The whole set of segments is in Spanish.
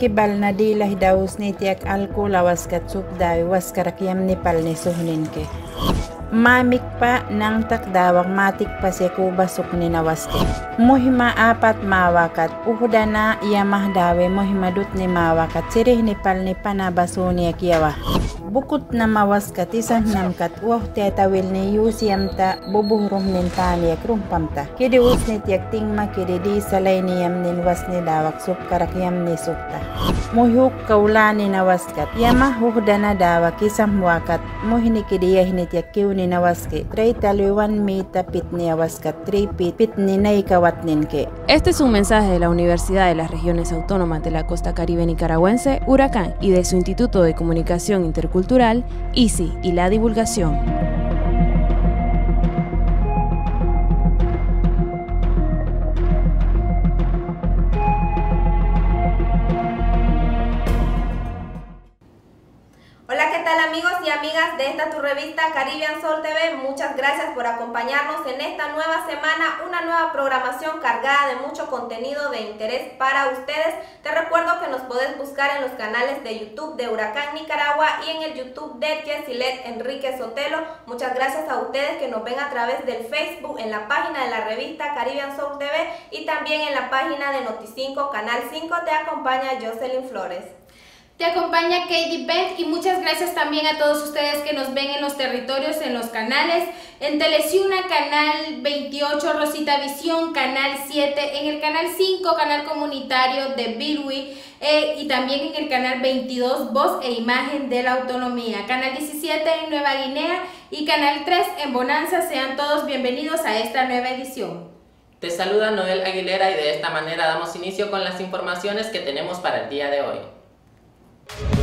Yamki balnadi lahdausni tiak alku lawaskat supdawi waskarak yamni palni suhninke. Mamikpa nang takdawak matik pasyaku basukni nawaske. Muhima apat mawakat uhdana yamah dawe muhima dutni mawakat sirih ni palni panabasuniak yawa. Bukut na mawaskat isang namkat wah tetawil ni yusiyam ta bubuhrum nin tani ak rumpamta. Kidi us ni tiyak tingma kidi di salay ni yam nin was ni dawak sukta. Muhuk kaulani na waskat. Yamah uhudana dawak isang wakat muhini kidi yahini tiyak kiw ni nawaske. Trey taluan mita pit ni awaskat. Trey pit pit ni naikawat ninke. Este es un mensaje de la Universidad de las Regiones Autónomas de la Costa Caribe Nicaragüense, Huracán, y de su Instituto de Comunicación Intercultural, ICI, y la divulgación. De esta tu revista Caribbean Sol TV? Muchas gracias por acompañarnos en esta nueva semana, una nueva programación cargada de mucho contenido de interés para ustedes. Te recuerdo que nos podés buscar en los canales de YouTube de Huracán Nicaragua y en el YouTube de Jessilet Enrique Sotelo. Muchas gracias a ustedes que nos ven a través del Facebook, en la página de la revista Caribbean Soul TV y también en la página de Noti5, Canal 5. Te acompaña Jocelyn Flores. Te acompaña Katie Beth y muchas gracias también a todos ustedes que nos ven en los territorios, en los canales, en Teleciuna, Canal 28, Rosita Visión, Canal 7, en el Canal 5, Canal Comunitario de Bilwi eh, y también en el Canal 22, Voz e Imagen de la Autonomía, Canal 17 en Nueva Guinea y Canal 3 en Bonanza. Sean todos bienvenidos a esta nueva edición. Te saluda Noel Aguilera y de esta manera damos inicio con las informaciones que tenemos para el día de hoy. Bye.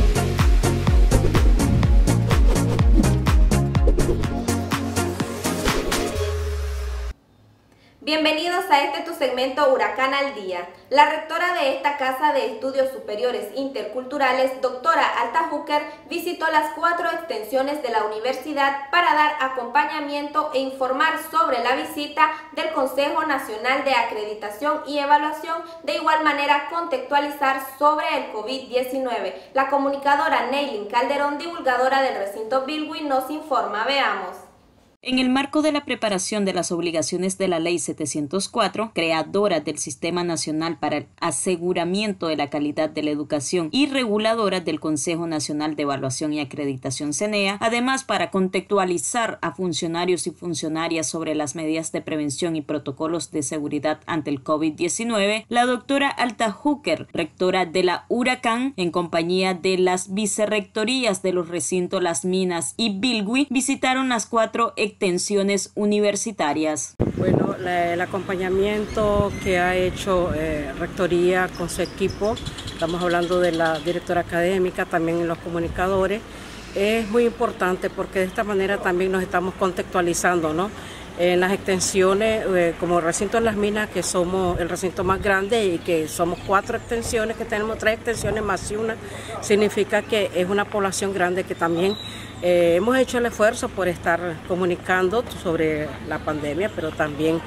Bienvenidos a este tu segmento Huracán al Día. La rectora de esta Casa de Estudios Superiores Interculturales, doctora Alta Hooker, visitó las cuatro extensiones de la universidad para dar acompañamiento e informar sobre la visita del Consejo Nacional de Acreditación y Evaluación, de igual manera contextualizar sobre el COVID-19. La comunicadora Neilin Calderón, divulgadora del recinto Bilwi, nos informa. Veamos. En el marco de la preparación de las obligaciones de la Ley 704, creadora del Sistema Nacional para el Aseguramiento de la Calidad de la Educación y reguladora del Consejo Nacional de Evaluación y Acreditación CENEA, además para contextualizar a funcionarios y funcionarias sobre las medidas de prevención y protocolos de seguridad ante el COVID-19, la doctora Alta Hooker, rectora de la Huracán, en compañía de las vicerrectorías de los recintos Las Minas y Bilwi, visitaron las cuatro extensiones universitarias. Bueno, el acompañamiento que ha hecho eh, Rectoría con su equipo, estamos hablando de la directora académica, también los comunicadores, es muy importante porque de esta manera también nos estamos contextualizando, ¿no? En las extensiones, eh, como recinto en las minas, que somos el recinto más grande y que somos cuatro extensiones, que tenemos tres extensiones más y una, significa que es una población grande que también eh, hemos hecho el esfuerzo por estar comunicando sobre la pandemia, pero también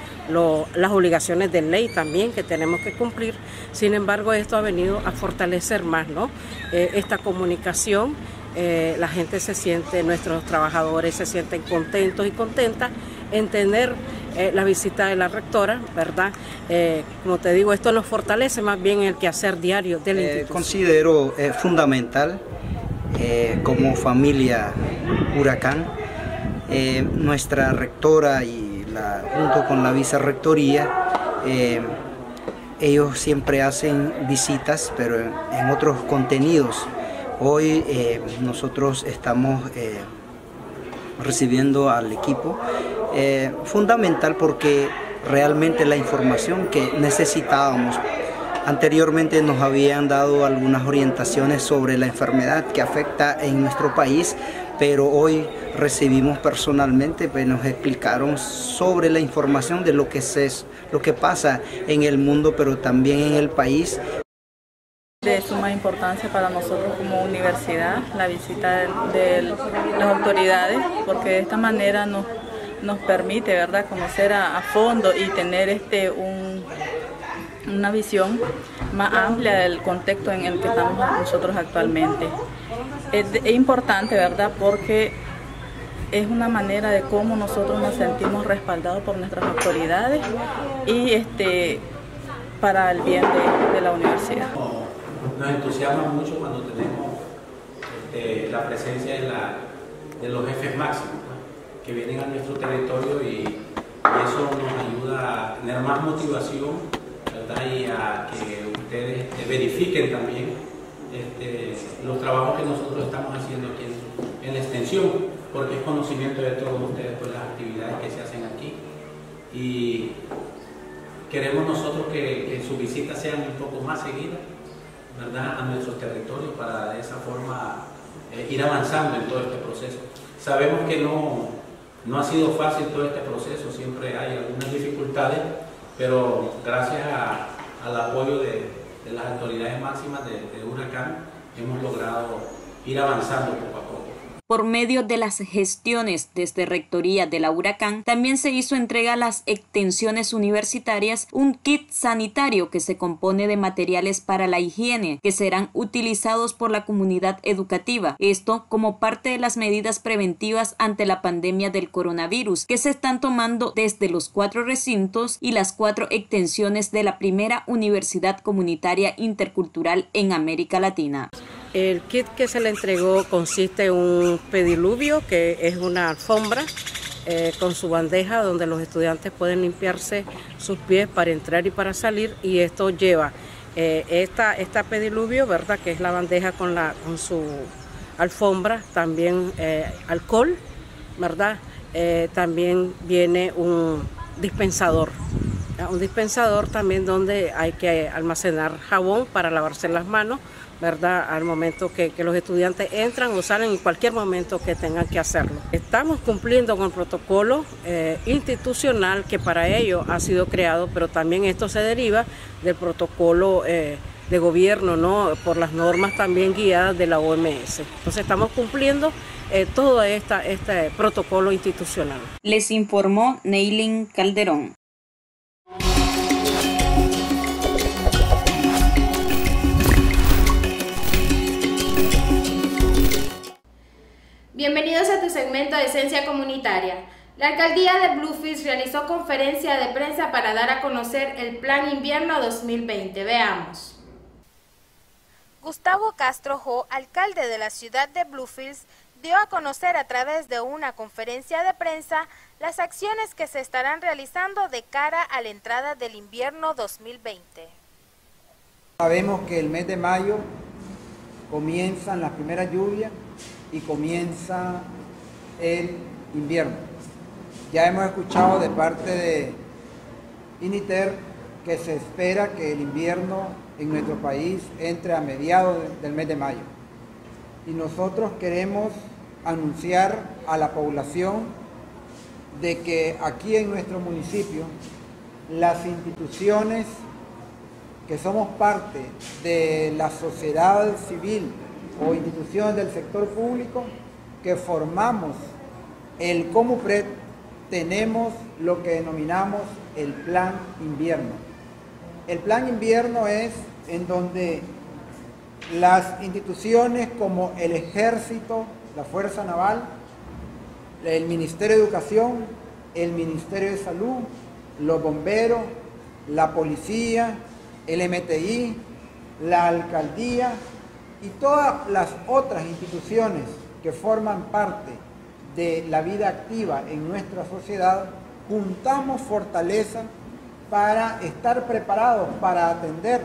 las obligaciones de ley también que tenemos que cumplir. Sin embargo, esto ha venido a fortalecer más ¿no? Eh, esta comunicación. Eh, la gente se siente, nuestros trabajadores se sienten contentos y contentas en tener eh, la visita de la rectora, ¿verdad? Eh, como te digo, esto nos fortalece más bien el quehacer diario del Eh, instituto. considero eh, fundamental como familia Huracán, nuestra rectora y la, junto con la vicerrectoría, ellos siempre hacen visitas, pero en, otros contenidos. Hoy nosotros estamos recibiendo al equipo, eh, fundamental porque realmente la información que necesitábamos Anteriormente nos habían dado algunas orientaciones sobre la enfermedad que afecta en nuestro país, pero hoy recibimos personalmente, pues nos explicaron sobre la información de lo que, se, lo que pasa en el mundo, pero también en el país. De suma importancia para nosotros como universidad la visita de, las autoridades, porque de esta manera nos, permite ¿verdad? conocer a, fondo y tener este un una visión más amplia del contexto en el que estamos nosotros actualmente. Es, es importante, ¿verdad? Porque es una manera de cómo nosotros nos sentimos respaldados por nuestras autoridades y este para el bien de, la universidad. Nos entusiasma mucho cuando tenemos este, la presencia de, la, de, los jefes máximos pues, que vienen a nuestro territorio y, eso nos ayuda a tener más motivación y a que ustedes este, verifiquen también este, los trabajos que nosotros estamos haciendo aquí en, la extensión, porque es conocimiento de todos ustedes por pues, las actividades que se hacen aquí. Y Queremos nosotros que, sus visitas sean un poco más seguidas, A nuestros territorios para de esa forma eh, ir avanzando en todo este proceso. Sabemos que no, no ha sido fácil todo este proceso, siempre hay algunas dificultades, pero gracias al apoyo de, las autoridades máximas de, de Huracán hemos logrado ir avanzando poco a poco. Por medio de las gestiones desde Rectoría de la Huracán, también se hizo entrega a las extensiones universitarias un kit sanitario que se compone de materiales para la higiene que serán utilizados por la comunidad educativa. Esto como parte de las medidas preventivas ante la pandemia del coronavirus que se están tomando desde los cuatro recintos y las cuatro extensiones de la primera universidad comunitaria intercultural en América Latina. El kit que se le entregó consiste en un pediluvio, que es una alfombra eh, con su bandeja donde los estudiantes pueden limpiarse sus pies para entrar y para salir. Y esto lleva eh, esta, esta pediluvio, ¿verdad? Que es la bandeja con, la, con su alfombra, también eh, alcohol, ¿verdad? también viene un dispensador. Un dispensador también donde hay que almacenar jabón para lavarse las manos ¿verdad? Al momento que, los estudiantes entran o salen en cualquier momento que tengan que hacerlo. Estamos cumpliendo con el protocolo eh, institucional que para ello ha sido creado, pero también esto se deriva del protocolo eh, de gobierno, ¿no? Por las normas también guiadas de la OMS. Entonces estamos cumpliendo eh, todo esta, este protocolo institucional. Les informó Neilin Calderón. Bienvenidos a tu segmento de Esencia Comunitaria. La alcaldía de Bluefields realizó conferencia de prensa para dar a conocer el Plan Invierno 2020. Veamos. Gustavo Castro Jo, alcalde de la ciudad de Bluefields, dio a conocer a través de una conferencia de prensa las acciones que se estarán realizando de cara a la entrada del invierno 2020. Sabemos que el mes de mayo comienzan las primeras lluvias y comienza el invierno. Ya hemos escuchado de parte de INITER que se espera que el invierno en nuestro país entre a mediados del mes de mayo. Y nosotros queremos anunciar a la población de que aquí en nuestro municipio las instituciones que somos parte de la sociedad civil o instituciones del sector público que formamos el Comupred, tenemos lo que denominamos el plan invierno. El plan invierno es en donde las instituciones como el ejército, la Fuerza Naval, el Ministerio de Educación, el Ministerio de Salud, los bomberos, la policía, el MTI, la alcaldía, y todas las otras instituciones que forman parte de la vida activa en nuestra sociedad, juntamos fortaleza para estar preparados para atender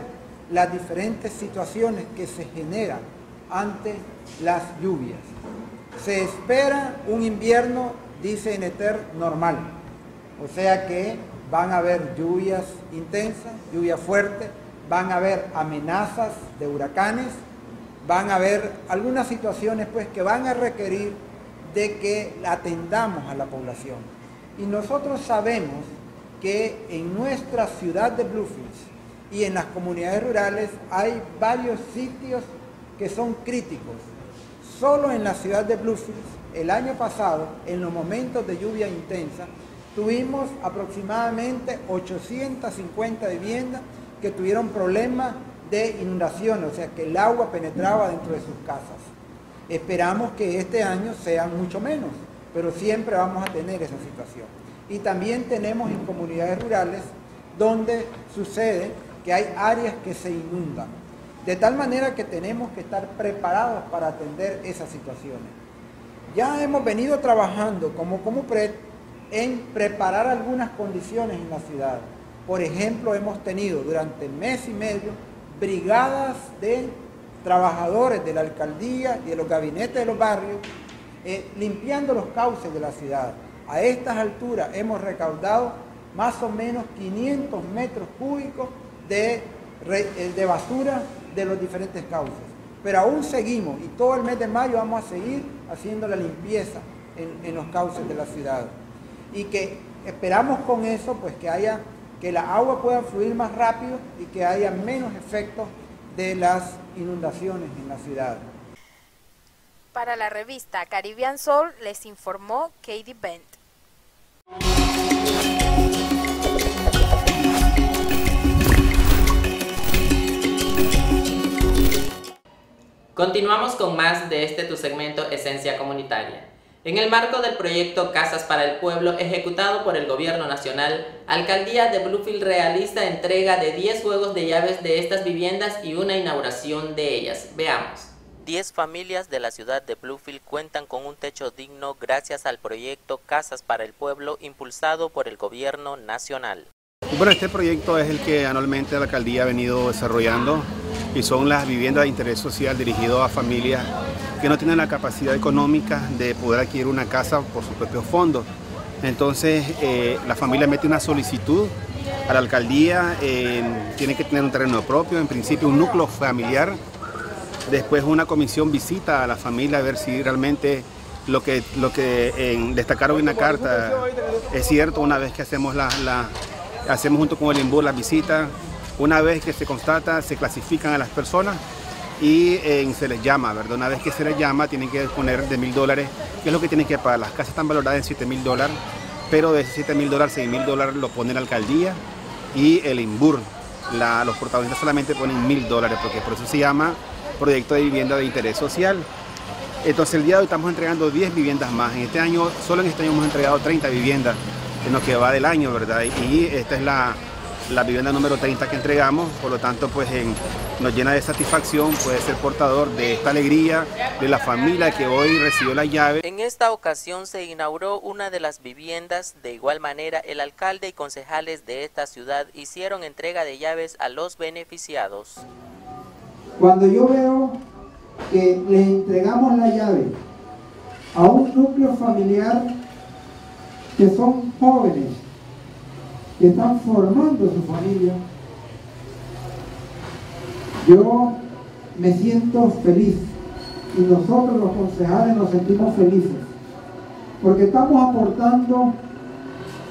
las diferentes situaciones que se generan ante las lluvias. Se espera un invierno, dice Eneter, normal. O sea que van a haber lluvias intensas, lluvias fuertes, van a haber amenazas de huracanes, van a haber algunas situaciones pues que van a requerir de que atendamos a la población. Y nosotros sabemos que en nuestra ciudad de Bluefields y en las comunidades rurales hay varios sitios que son críticos. Solo en la ciudad de Bluefields, el año pasado, en los momentos de lluvia intensa, tuvimos aproximadamente 850 viviendas que tuvieron problemas de inundación, o sea que el agua penetraba dentro de sus casas. Esperamos que este año sean mucho menos, pero siempre vamos a tener esa situación. Y también tenemos en comunidades rurales donde sucede que hay áreas que se inundan. De tal manera que tenemos que estar preparados para atender esas situaciones. Ya hemos venido trabajando como Comupred en preparar algunas condiciones en la ciudad. Por ejemplo, hemos tenido durante mes y medio brigadas de trabajadores de la alcaldía y de los gabinetes de los barrios eh, limpiando los cauces de la ciudad. A estas alturas hemos recaudado más o menos 500 metros cúbicos de, eh, de basura de los diferentes cauces. Pero aún seguimos y todo el mes de mayo vamos a seguir haciendo la limpieza en, en los cauces de la ciudad. Y que esperamos con eso pues que haya que la agua pueda fluir más rápido y que haya menos efectos de las inundaciones en la ciudad. Para la revista Caribbean Soul les informó Katie Bent. Continuamos con más de este tu segmento Esencia Comunitaria. En el marco del proyecto Casas para el Pueblo ejecutado por el Gobierno Nacional, Alcaldía de Bluefield realiza entrega de 10 juegos de llaves de estas viviendas y una inauguración de ellas. Veamos. 10 familias de la ciudad de Bluefield cuentan con un techo digno gracias al proyecto Casas para el Pueblo impulsado por el Gobierno Nacional. Bueno, este proyecto es el que anualmente la alcaldía ha venido desarrollando y son las viviendas de interés social dirigido a familias que no tienen la capacidad económica de poder adquirir una casa por sus propios fondos. Entonces eh, la familia mete una solicitud a la alcaldía, tiene que tener un terreno propio, en principio un núcleo familiar, después una comisión visita a la familia a ver si realmente lo que, lo que destacaron en la carta es cierto una vez que hacemos la, hacemos junto con el INBUR la visita, una vez que se constata, se clasifican a las personas y eh, se les llama, ¿verdad? Una vez que se les llama, tienen que poner de mil dólares, que es lo que tienen que pagar. Las casas están valoradas en 7 mil dólares, pero de 7 mil dólares, 6 mil dólares lo pone la alcaldía y el INBUR. los protagonistas solamente ponen mil dólares, porque por eso se llama proyecto de vivienda de interés social. Entonces el día de hoy estamos entregando 10 viviendas más. En este año, solo en este año hemos entregado 30 viviendas en lo que va del año, ¿verdad? Y esta es la, la vivienda número 30 que entregamos, por lo tanto pues nos llena de satisfacción, puede ser portador de esta alegría de la familia que hoy recibió la llave. En esta ocasión se inauguró una de las viviendas, de igual manera el alcalde y concejales de esta ciudad hicieron entrega de llaves a los beneficiados. Cuando yo veo que le entregamos la llave a un núcleo familiar que son jóvenes, que están formando su familia, yo me siento feliz y nosotros los concejales nos sentimos felices porque estamos aportando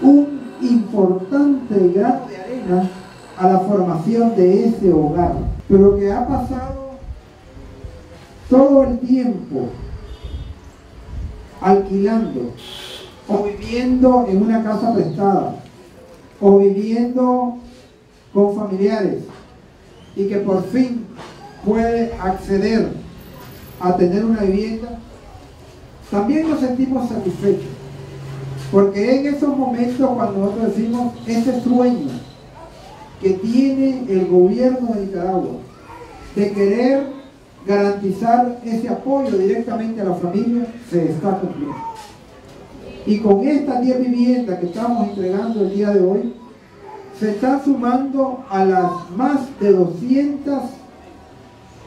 un importante grano de arena a la formación de ese hogar, pero que ha pasado todo el tiempo alquilando o viviendo en una casa prestada o viviendo con familiares y que por fin puede acceder a tener una vivienda, también nos sentimos satisfechos. Porque en esos momentos cuando nosotros decimos ese sueño que tiene el gobierno de Nicaragua de querer garantizar ese apoyo directamente a la familia, se está cumpliendo. Y con estas 10 viviendas que estamos entregando el día de hoy, se está sumando a las más de 200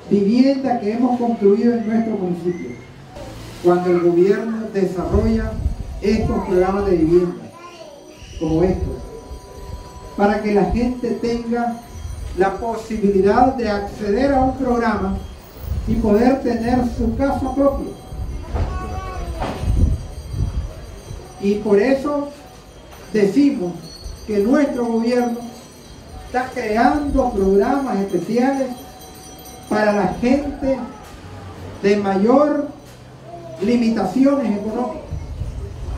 viviendas que hemos construido en nuestro municipio. Cuando el gobierno desarrolla estos programas de vivienda, como estos, para que la gente tenga la posibilidad de acceder a un programa y poder tener su casa propia. Y por eso decimos que nuestro gobierno está creando programas especiales para la gente de mayor limitaciones económicas,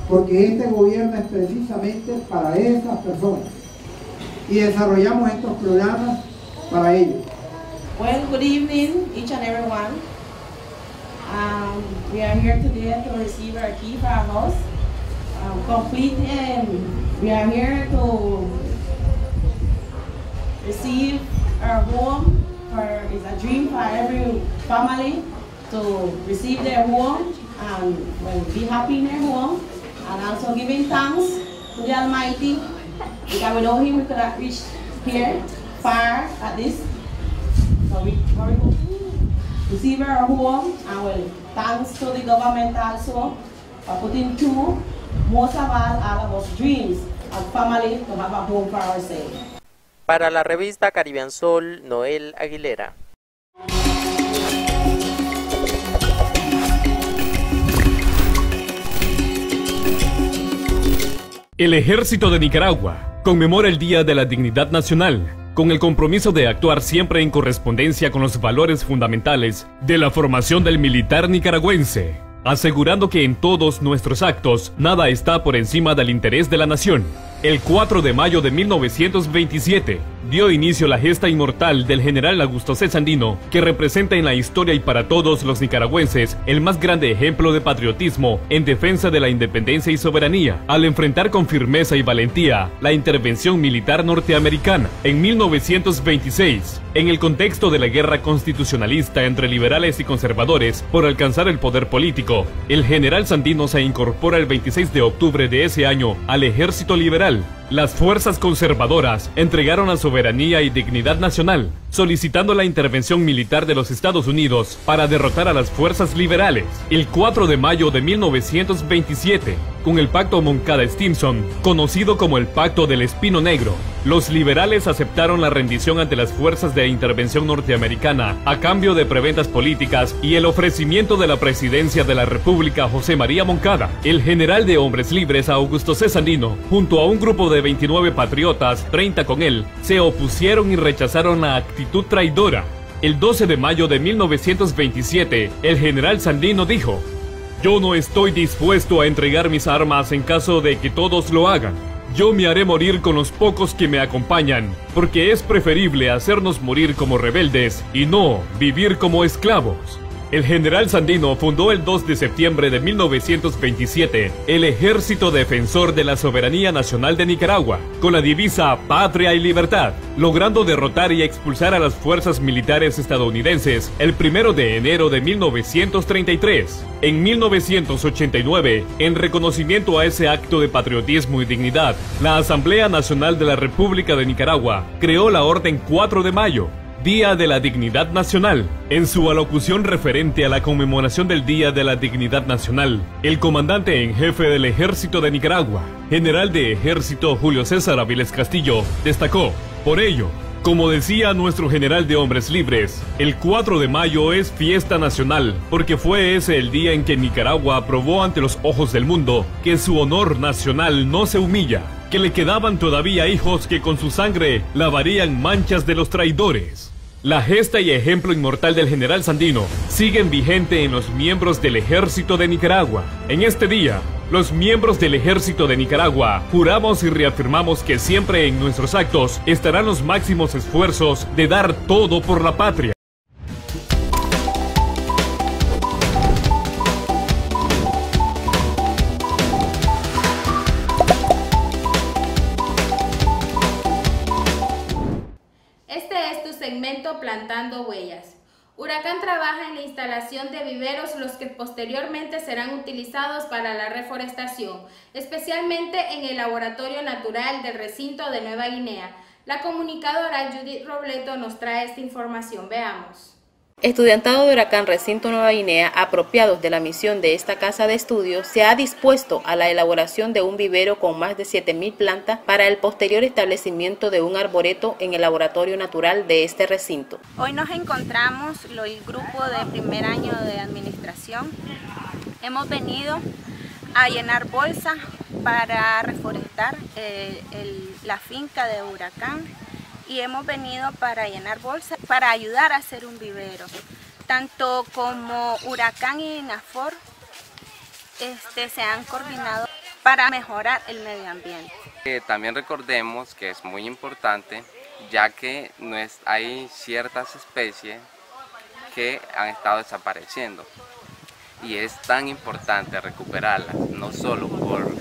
porque este gobierno es precisamente para esas personas. Y desarrollamos estos programas para ellos. Well, good evening, each and everyone. Um, we are here today to receive our key for our house. Um, complete and we are here to receive our home. For, it's a dream for every family to receive their home and well, be happy in their home. And also giving thanks to the Almighty because without Him we could not reach here far at this. So we, receive our home and well, thanks to the government also for putting through most of all, all of us dreams as family to have a home for ourselves. Para la revista Caribbean Sol, Noel Aguilera. El Ejército de Nicaragua conmemora el Día de la Dignidad Nacional con el compromiso de actuar siempre en correspondencia con los valores fundamentales de la formación del militar nicaragüense, asegurando que en todos nuestros actos nada está por encima del interés de la nación. El 4 de mayo de 1927 dio inicio la gesta inmortal del general Augusto C. Sandino, que representa en la historia y para todos los nicaragüenses el más grande ejemplo de patriotismo en defensa de la independencia y soberanía, al enfrentar con firmeza y valentía la intervención militar norteamericana. En 1926, en el contexto de la guerra constitucionalista entre liberales y conservadores por alcanzar el poder político, el general Sandino se incorpora el 26 de octubre de ese año al ejército liberal las fuerzas conservadoras entregaron la soberanía y dignidad nacional, solicitando la intervención militar de los Estados Unidos para derrotar a las fuerzas liberales. El 4 de mayo de 1927, con el Pacto Moncada-Stimson, conocido como el Pacto del Espino Negro, los liberales aceptaron la rendición ante las fuerzas de intervención norteamericana a cambio de preventas políticas y el ofrecimiento de la presidencia de la República José María Moncada. El general de hombres libres Augusto C. Sandino, junto a un grupo de 29 patriotas, 30 con él, se opusieron y rechazaron la traidora. El 12 de mayo de 1927, el general Sandino dijo, Yo no estoy dispuesto a entregar mis armas en caso de que todos lo hagan. Yo me haré morir con los pocos que me acompañan, porque es preferible hacernos morir como rebeldes y no vivir como esclavos. El general Sandino fundó el 2 de septiembre de 1927 el Ejército Defensor de la Soberanía Nacional de Nicaragua, con la divisa Patria y Libertad, logrando derrotar y expulsar a las fuerzas militares estadounidenses el 1 de enero de 1933. En 1989, en reconocimiento a ese acto de patriotismo y dignidad, la Asamblea Nacional de la República de Nicaragua creó la Orden 4 de Mayo, Día de la Dignidad Nacional. En su alocución referente a la conmemoración del Día de la Dignidad Nacional, el comandante en jefe del Ejército de Nicaragua, general de Ejército Julio César Aviles Castillo, destacó, por ello, como decía nuestro general de hombres libres, el 4 de mayo es fiesta nacional, porque fue ese el día en que Nicaragua aprobó ante los ojos del mundo que su honor nacional no se humilla, que le quedaban todavía hijos que con su sangre lavarían manchas de los traidores. La gesta y ejemplo inmortal del general Sandino siguen vigente en los miembros del ejército de Nicaragua. En este día, los miembros del ejército de Nicaragua juramos y reafirmamos que siempre en nuestros actos estarán los máximos esfuerzos de dar todo por la patria. Plantando Huellas. Huracán trabaja en la instalación de viveros los que posteriormente serán utilizados para la reforestación, especialmente en el Laboratorio Natural del Recinto de Nueva Guinea. La comunicadora Judith Robleto nos trae esta información. Veamos. Estudiantado de Huracán Recinto Nueva Guinea, apropiados de la misión de esta casa de estudios, se ha dispuesto a la elaboración de un vivero con más de 7.000 plantas para el posterior establecimiento de un arboreto en el laboratorio natural de este recinto. Hoy nos encontramos el grupo de primer año de administración. Hemos venido a llenar bolsas para reforestar eh, la finca de Huracán y hemos venido para llenar bolsas, para ayudar a hacer un vivero. Tanto como Huracán y Nafor este, se han coordinado para mejorar el medio ambiente. también recordemos que es muy importante ya que hay ciertas especies que han estado desapareciendo y es tan importante recuperarlas, no solo por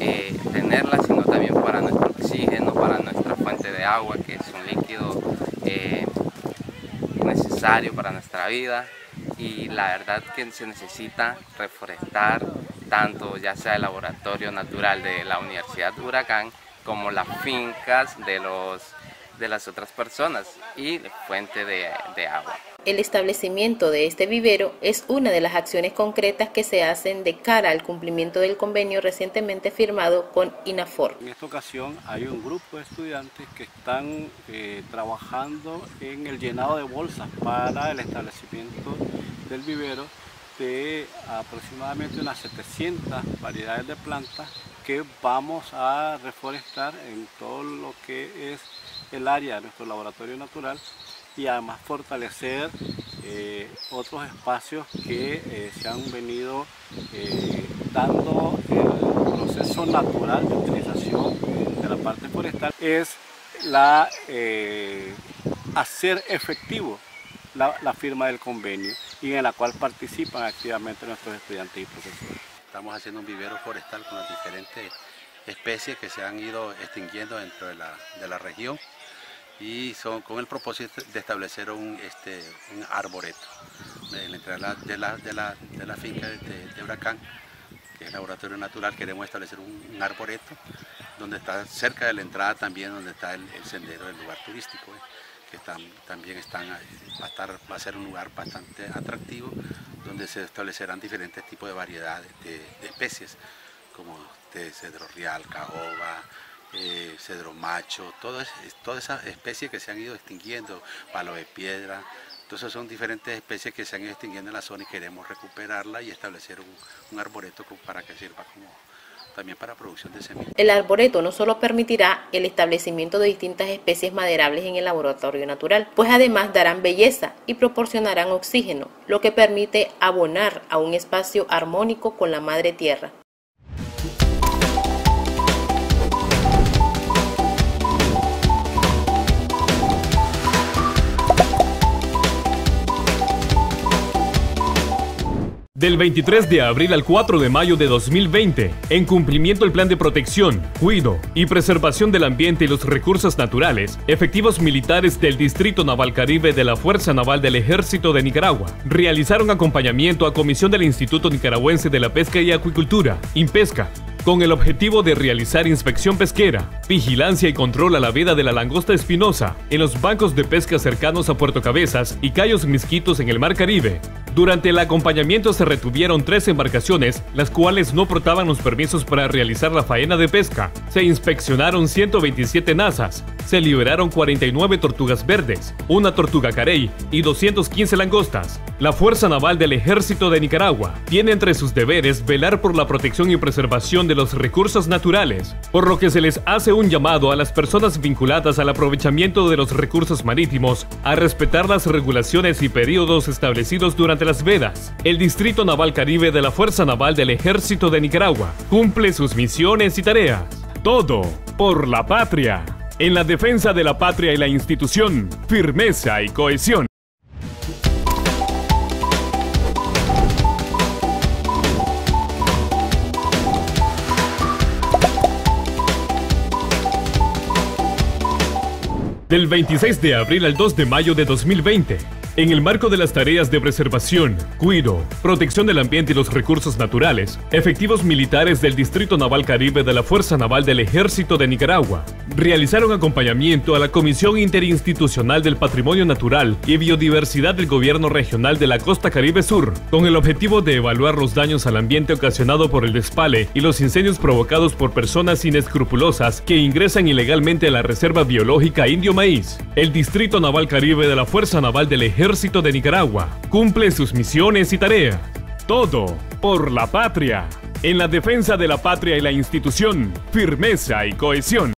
eh, tenerlas, sino también para nuestro oxígeno, para nuestra fuente de agua, que es un líquido eh, necesario para nuestra vida. Y la verdad que se necesita reforestar tanto ya sea el laboratorio natural de la Universidad Huracán como las fincas de, los, de las otras personas y fuente de, de agua. El establecimiento de este vivero es una de las acciones concretas que se hacen de cara al cumplimiento del convenio recientemente firmado con INAFOR. En esta ocasión hay un grupo de estudiantes que están eh, trabajando en el llenado de bolsas para el establecimiento del vivero de aproximadamente unas 700 variedades de plantas que vamos a reforestar en todo lo que es el área de nuestro laboratorio natural y además fortalecer eh, otros espacios que eh, se han venido eh, dando el proceso natural de utilización de la parte forestal es la hacer efectivo la, firma del convenio y en la cual participan activamente nuestros estudiantes y profesores. Estamos haciendo un vivero forestal con las diferentes especies que se han ido extinguiendo dentro de la, de la región y son con el propósito de establecer un, este, un arboreto en la entrada de la, de la, de la finca de, Huracán, que es el laboratorio natural, queremos establecer un, arboreto donde está cerca de la entrada también donde está el, sendero del lugar turístico. ¿eh? que también están, va, a estar, va a ser un lugar bastante atractivo, donde se establecerán diferentes tipos de variedades de, especies, como de cedro real, caoba, eh, cedro macho, todas esas especies que se han ido extinguiendo, palo de piedra, entonces son diferentes especies que se han ido extinguiendo en la zona y queremos recuperarla y establecer un, un arboreto para que sirva como también para producción de semillas. El arboreto no solo permitirá el establecimiento de distintas especies maderables en el laboratorio natural, pues además darán belleza y proporcionarán oxígeno, lo que permite abonar a un espacio armónico con la madre tierra. Del 23 de abril al 4 de mayo de 2020, en cumplimiento del Plan de Protección, Cuido y Preservación del Ambiente y los Recursos Naturales, efectivos militares del Distrito Naval Caribe de la Fuerza Naval del Ejército de Nicaragua realizaron acompañamiento a comisión del Instituto Nicaragüense de la Pesca y Acuicultura, INPESCA, con el objetivo de realizar inspección pesquera, vigilancia y control a la vida de la langosta espinosa en los bancos de pesca cercanos a Puerto Cabezas y Cayos Misquitos en el Mar Caribe. Durante el acompañamiento se retuvieron tres embarcaciones, las cuales no portaban los permisos para realizar la faena de pesca. Se inspeccionaron 127 nazas, se liberaron 49 tortugas verdes, una tortuga carey y 215 langostas. La Fuerza Naval del Ejército de Nicaragua tiene entre sus deberes velar por la protección y preservación de los recursos naturales, por lo que se les hace un llamado a las personas vinculadas al aprovechamiento de los recursos marítimos a respetar las regulaciones y periodos establecidos durante las vedas. El Distrito Naval Caribe de la Fuerza Naval del Ejército de Nicaragua cumple sus misiones y tareas. Todo por la patria. En la defensa de la patria y la institución, firmeza y cohesión. Del 26 de abril al 2 de mayo de 2020, en el marco de las tareas de preservación, cuido, protección del ambiente y los recursos naturales, efectivos militares del Distrito Naval Caribe de la Fuerza Naval del Ejército de Nicaragua realizaron acompañamiento a la Comisión Interinstitucional del Patrimonio Natural y Biodiversidad del Gobierno Regional de la Costa Caribe Sur, con el objetivo de evaluar los daños al ambiente ocasionado por el despale y los incendios provocados por personas inescrupulosas que ingresan ilegalmente a la Reserva Biológica Indio Maíz. El Distrito Naval Caribe de la Fuerza Naval del Ejército Ejército de Nicaragua cumple sus misiones y tareas. Todo por la patria. En la defensa de la patria y la institución, firmeza y cohesión.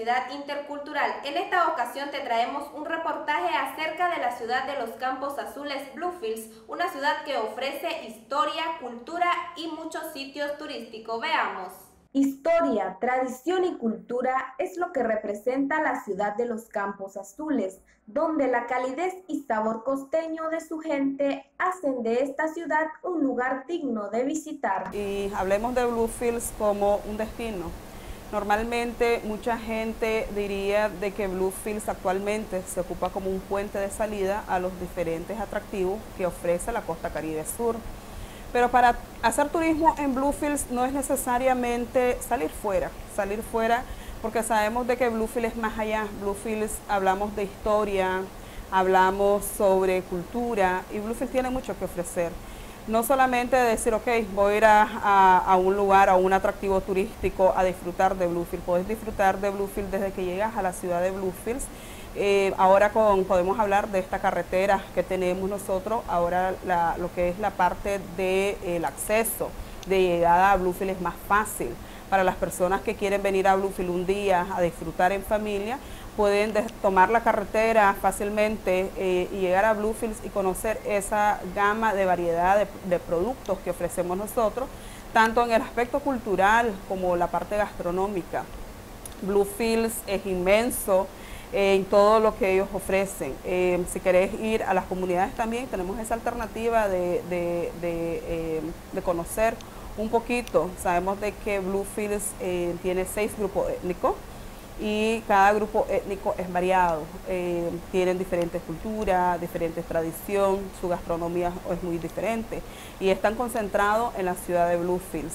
Diversidad Intercultural. En esta ocasión te traemos un reportaje acerca de la ciudad de los Campos Azules Bluefields, una ciudad que ofrece historia, cultura y muchos sitios turísticos. Veamos. Historia, tradición y cultura es lo que representa la ciudad de los Campos Azules, donde la calidez y sabor costeño de su gente hacen de esta ciudad un lugar digno de visitar. Y hablemos de Bluefields como un destino. Normalmente mucha gente diría de que Bluefields actualmente se ocupa como un puente de salida a los diferentes atractivos que ofrece la costa caribe sur. Pero para hacer turismo en Bluefields no es necesariamente salir fuera, salir fuera porque sabemos de que Bluefields es más allá. Bluefields hablamos de historia, hablamos sobre cultura y Bluefields tiene mucho que ofrecer. No solamente decir, ok, voy a ir a, un lugar, a un atractivo turístico a disfrutar de Bluefields. Puedes disfrutar de Bluefields desde que llegas a la ciudad de Bluefields eh, ahora con, podemos hablar de esta carretera que tenemos nosotros, ahora lo que es la parte del acceso de llegada a Bluefield es más fácil. Para las personas que quieren venir a Bluefield un día a disfrutar en familia, pueden tomar la carretera fácilmente eh, y llegar a Bluefields y conocer esa gama de variedad de, de productos que ofrecemos nosotros, tanto en el aspecto cultural como la parte gastronómica. Bluefields es inmenso, en todo lo que ellos ofrecen. Eh, si querés ir a las comunidades también, tenemos esa alternativa de, eh, conocer un poquito. Sabemos de que Bluefields eh, tiene seis grupos étnicos y cada grupo étnico es variado. tienen diferentes culturas, diferentes tradiciones, su gastronomía es muy diferente y están concentrados en la ciudad de Bluefields.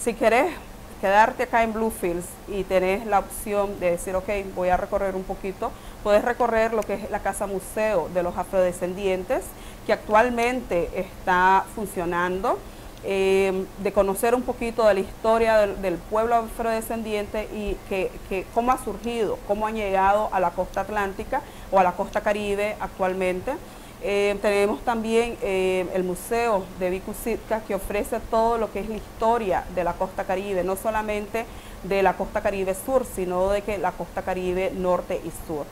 si querés quedarte acá en Bluefields y tenés la opción de decir, ok, voy a recorrer un poquito, puedes recorrer lo que es la Casa Museo de los Afrodescendientes, que actualmente está funcionando, eh, de conocer un poquito de la historia del, pueblo afrodescendiente y que, cómo ha surgido, cómo han llegado a la costa atlántica o a la costa caribe actualmente. Eh, tenemos también eh, el Museo de Vicu que ofrece todo lo que es la historia de la costa caribe, no solamente de la costa caribe sur, sino de que la costa caribe norte y sur.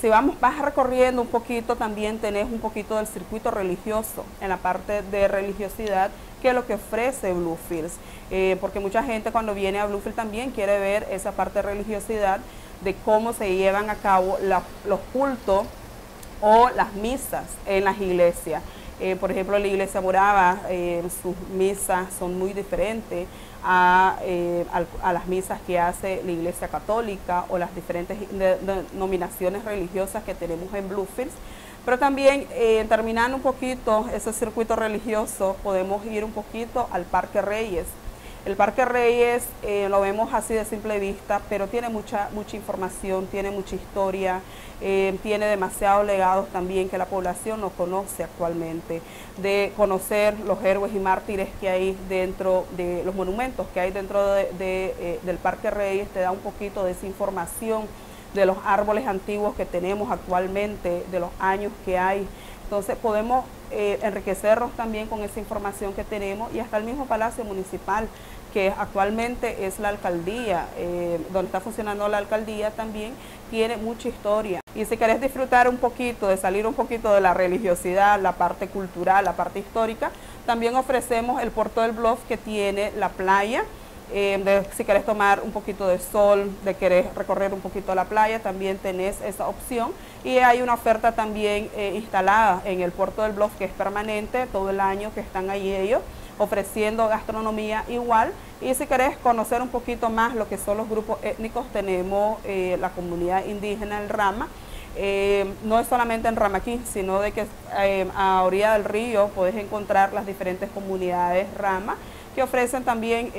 Si vamos, vas recorriendo un poquito, también tenés un poquito del circuito religioso en la parte de religiosidad, que es lo que ofrece Bluefields, porque mucha gente cuando viene a Bluefields también quiere ver esa parte de religiosidad, de cómo se llevan a cabo los cultos o las misas en las iglesias. Eh, por ejemplo, la iglesia morava, eh, sus misas son muy diferentes eh, a, las misas que hace la iglesia católica o las diferentes denominaciones religiosas que tenemos en Bluefields. Pero también, terminando un poquito ese circuito religioso, podemos ir un poquito al Parque Reyes, el Parque Reyes eh, lo vemos así de simple vista, pero tiene mucha, mucha información, tiene mucha historia, eh, tiene demasiados legados también que la población no conoce actualmente, de conocer los héroes y mártires que hay dentro de los monumentos que hay dentro de, eh, del Parque Reyes, te da un poquito de esa información de los árboles antiguos que tenemos actualmente, de los años que hay. Entonces podemos enriquecernos también con esa información que tenemos y hasta el mismo Palacio Municipal que actualmente es la alcaldía, eh, donde está funcionando la alcaldía también, tiene mucha historia. Y si querés disfrutar un poquito, de salir un poquito de la religiosidad, la parte cultural, la parte histórica, también ofrecemos el Puerto del Bluff que tiene la playa, eh, si querés tomar un poquito de sol, de querer recorrer un poquito la playa, también tenés esa opción. Y hay una oferta también eh, instalada en el Puerto del Bluff que es permanente todo el año que están ahí ellos ofreciendo gastronomía igual. Y si querés conocer un poquito más lo que son los grupos étnicos, tenemos eh, la comunidad indígena el Rama. No es solamente en Ramaquí, sino de que a orilla del río puedes encontrar las diferentes comunidades Rama que ofrecen también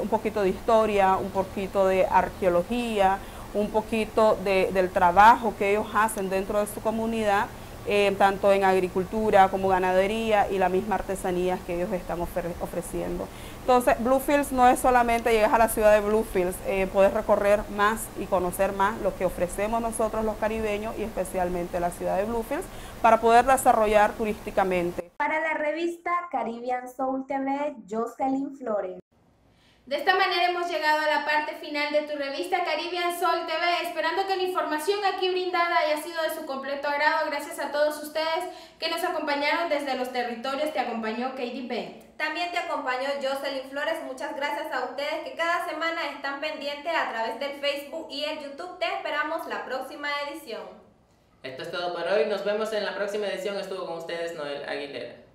un poquito de historia, un poquito de arqueología, un poquito del trabajo que ellos hacen dentro de su comunidad eh, tanto en agricultura como ganadería y la misma artesanía que ellos están ofreciendo. Entonces, Bluefields no es solamente llegar a la ciudad de Bluefields, eh, puedes recorrer más y conocer más lo que ofrecemos nosotros los caribeños y especialmente la ciudad de Bluefields para poder desarrollar turísticamente. Para la revista Caribbean Soul TV, Jocelyn Flores. De esta manera hemos llegado a la parte final de tu revista Caribbean Sol TV, esperando que la información aquí brindada haya sido de su completo agrado. Gracias a todos ustedes que nos acompañaron desde los territorios. Te acompañó Katie Bent. También te acompañó Jocelyn Flores. Muchas gracias a ustedes que cada semana están pendientes a través del Facebook y el YouTube. Te esperamos la próxima edición. Esto es todo por hoy. Nos vemos en la próxima edición. Estuvo con ustedes Noel Aguilera.